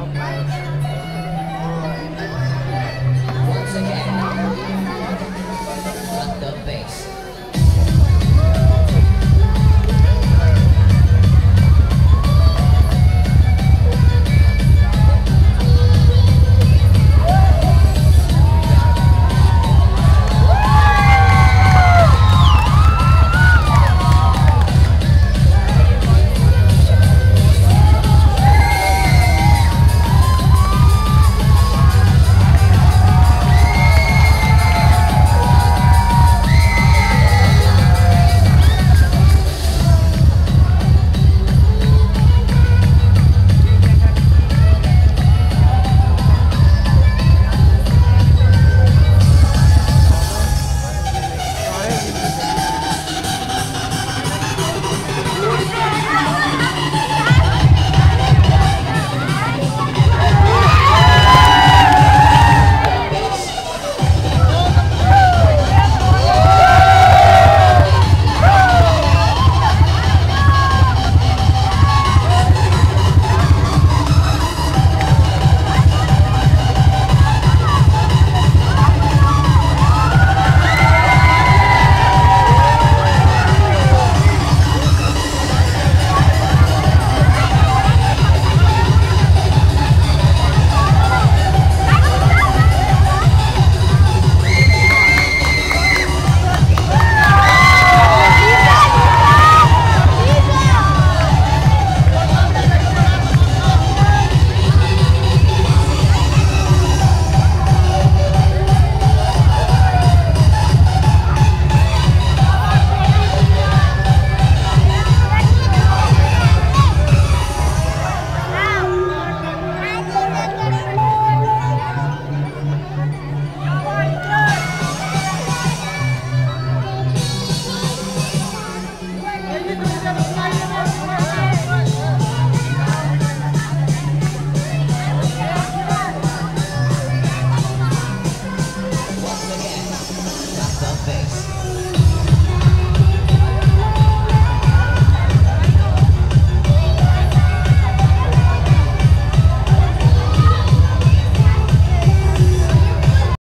Oh, my God.